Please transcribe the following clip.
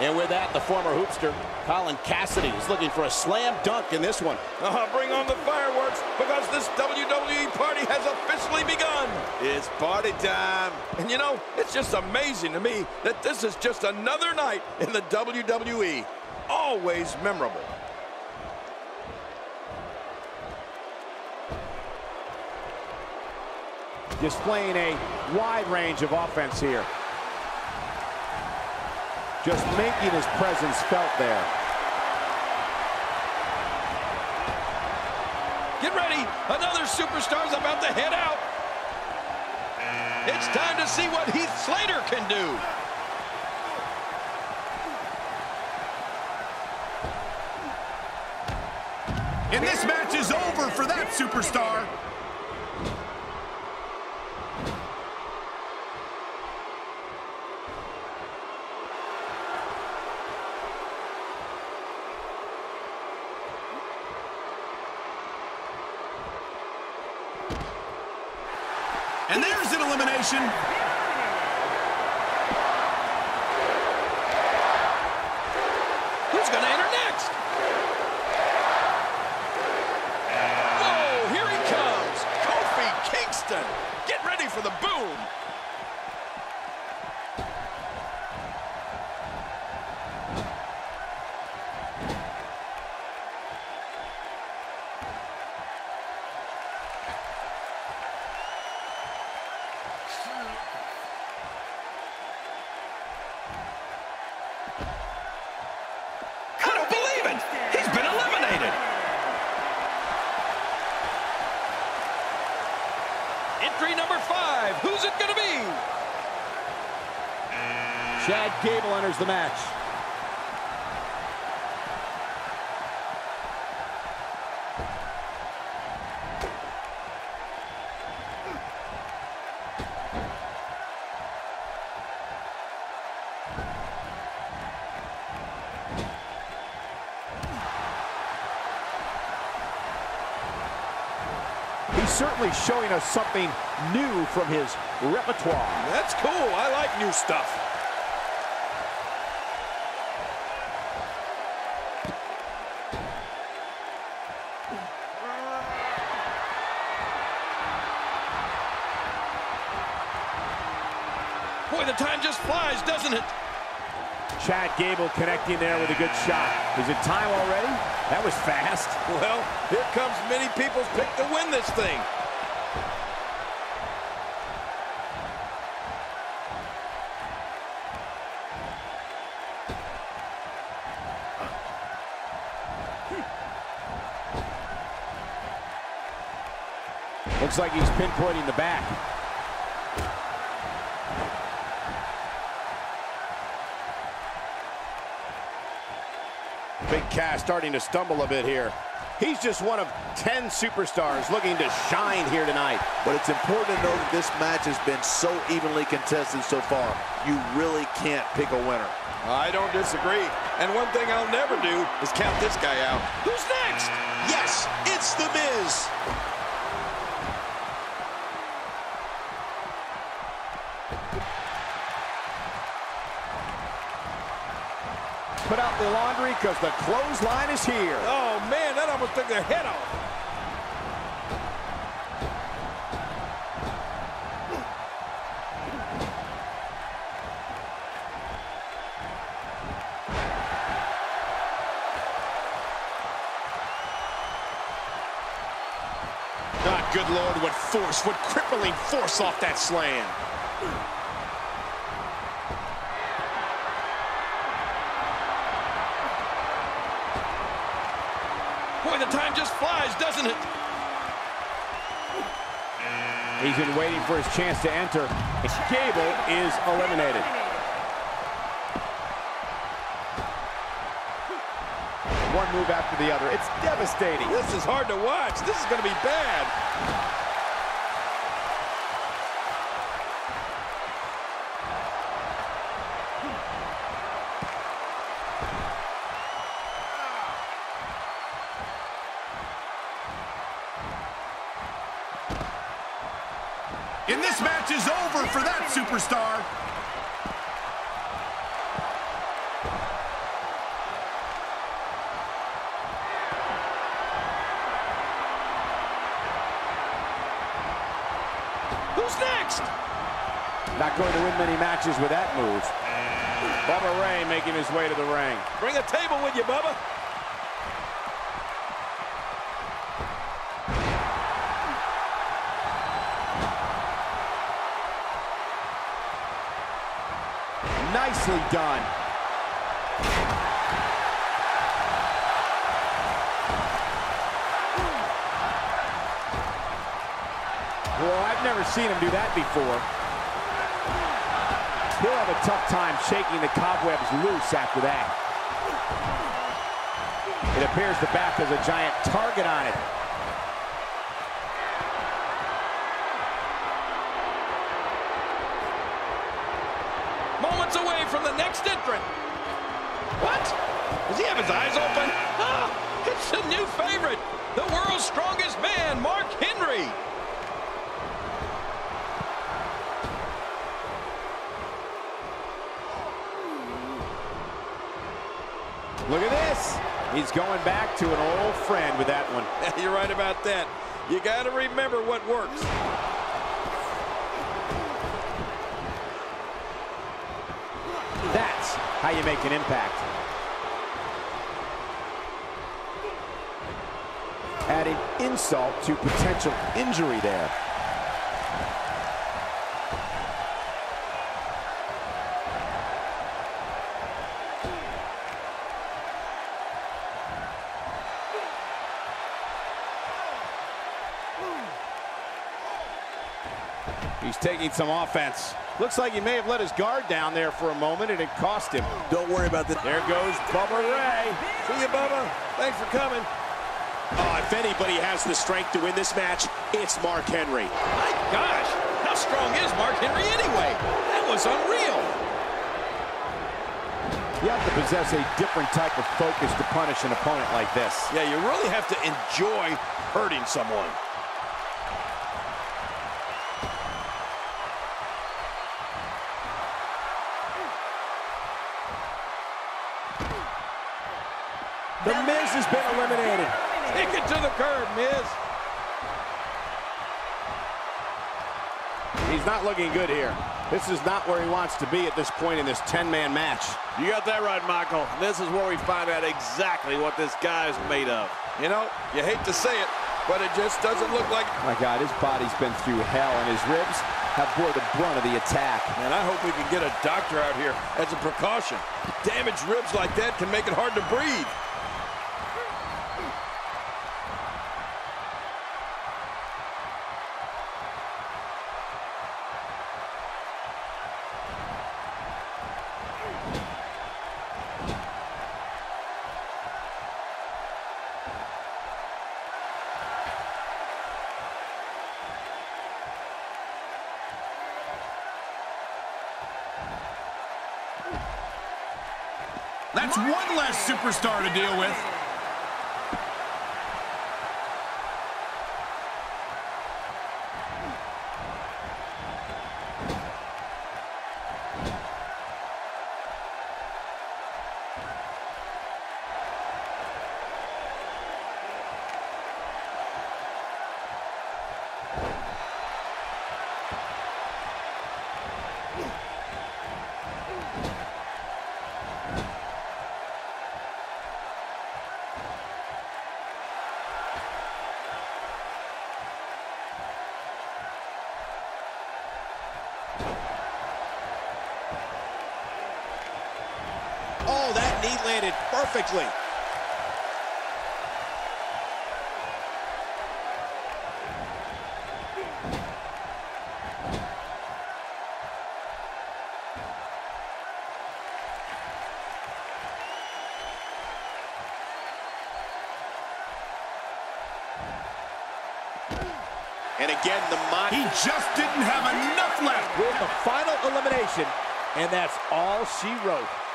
And with that, the former hoopster, Colin Cassady, is looking for a slam dunk in this one. Uh, bring on the fireworks because this WWE party has officially begun. It's party time. And you know, it's just amazing to me that this is just another night in the WWE. Always memorable. Displaying a wide range of offense here. Just making his presence felt there. Get ready. Another superstar's about to head out. It's time to see what Heath Slater can do. And this match is over for that superstar. And there's an elimination. Who's going to enter next? Whoa, oh, here he comes. Kofi Kingston. Get ready for the boom. Gable enters the match. He's certainly showing us something new from his repertoire. That's cool. I like new stuff. Boy, the time just flies, doesn't it? Chad Gable connecting there with a good shot. Is it time already? That was fast. Well, here comes many people's pick to win this thing. Looks like he's pinpointing the back. Cass starting to stumble a bit here. He's just one of 10 superstars looking to shine here tonight. But it's important to know that this match has been so evenly contested so far. You really can't pick a winner. I don't disagree. And one thing I'll never do is count this guy out. Who's next? Yes, it's The Miz. Put out the laundry because the clothesline is here. Oh, man, that almost took their head off. Good Lord, what force, what crippling force off that slam. Boy, the time just flies, doesn't it? He's been waiting for his chance to enter. Gable is eliminated. One move after the other. It's devastating. This is hard to watch. This is going to be bad. Match is over for that superstar. Who's next? Not going to win many matches with that move. Bubba Ray making his way to the ring. Bring a table with you, Bubba. Nicely done. Well, I've never seen him do that before. He'll have a tough time shaking the cobwebs loose after that. It appears the back has a giant target on it. Away from the next entrant. What? Does he have his eyes open? Ah, it's a new favorite. The world's strongest man, Mark Henry. Look at this. He's going back to an old friend with that one. You're right about that. You got to remember what works. That's how you make an impact. Adding insult to potential injury there. He's taking some offense. Looks like he may have let his guard down there for a moment, and it cost him. Don't worry about that. There goes Bubba Ray. See you, Bubba. Thanks for coming. Oh, if anybody has the strength to win this match, it's Mark Henry. My gosh, how strong is Mark Henry anyway? That was unreal. You have to possess a different type of focus to punish an opponent like this. Yeah, you really have to enjoy hurting someone. The Miz has been eliminated. Kick it to the curb, Miz. He's not looking good here. This is not where he wants to be at this point in this 10-man match. You got that right, Michael. This is where we find out exactly what this guy's made of. You know, you hate to say it, but it just doesn't look like... My God, his body's been through hell, and his ribs have bore the brunt of the attack. Man, I hope we can get a doctor out here as a precaution. Damaged ribs like that can make it hard to breathe. That's one less superstar to deal with. Knee landed perfectly. And again, the mind. He just didn't have enough left. With the final elimination, and that's all she wrote.